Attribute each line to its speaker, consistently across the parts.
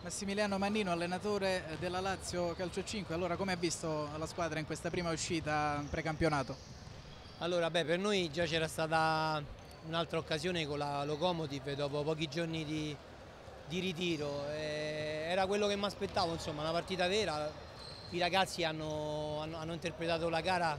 Speaker 1: Massimiliano Mannino, allenatore della Lazio Calcio 5, allora come ha visto la squadra in questa prima uscita precampionato?
Speaker 2: Allora, beh, per noi già c'era stata un'altra occasione con la Locomotive dopo pochi giorni di, di ritiro. E era quello che mi aspettavo, insomma, una partita vera. I ragazzi hanno, hanno, hanno interpretato la gara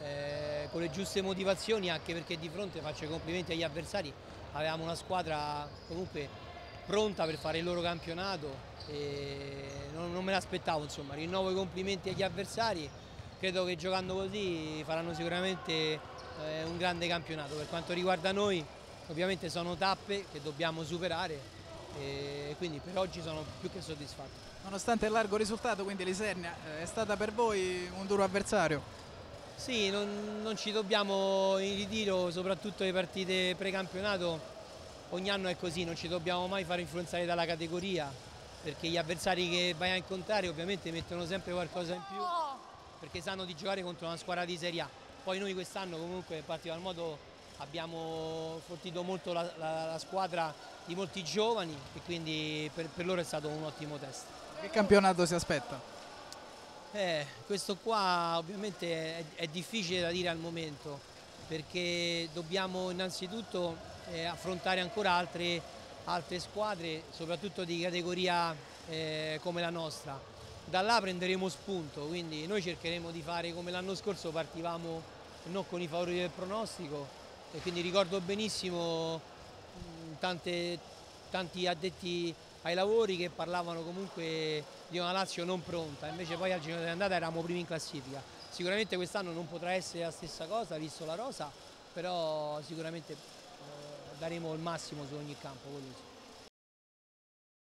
Speaker 2: eh, con le giuste motivazioni, anche perché di fronte faccio i complimenti agli avversari. Avevamo una squadra comunque pronta per fare il loro campionato e non, non me l'aspettavo insomma, rinnovo i complimenti agli avversari, credo che giocando così faranno sicuramente eh, un grande campionato. Per quanto riguarda noi ovviamente sono tappe che dobbiamo superare e quindi per oggi sono più che soddisfatto.
Speaker 1: Nonostante il largo risultato, quindi l'Isernia eh, è stata per voi un duro avversario?
Speaker 2: Sì, non, non ci dobbiamo in ritiro, soprattutto le partite precampionato ogni anno è così, non ci dobbiamo mai fare influenzare dalla categoria perché gli avversari che vai a incontrare ovviamente mettono sempre qualcosa in più perché sanno di giocare contro una squadra di Serie A. Poi noi quest'anno comunque in particolar modo abbiamo fortito molto la, la, la, squadra di molti giovani e quindi per, per loro è stato un ottimo test.
Speaker 1: Che campionato si aspetta?
Speaker 2: Eh, questo qua ovviamente è, è difficile da dire al momento perché dobbiamo innanzitutto eh, affrontare ancora altre, altre, squadre, soprattutto di categoria eh, come la nostra. Da là prenderemo spunto, quindi noi cercheremo di fare come l'anno scorso, partivamo non con i favori del pronostico e quindi ricordo benissimo mh, tante, tanti addetti ai lavori che parlavano comunque di una Lazio non pronta, invece poi al giro dell'andata eravamo primi in classifica. Sicuramente quest'anno non potrà essere la stessa cosa, visto la rosa, però sicuramente daremo il massimo su ogni campo.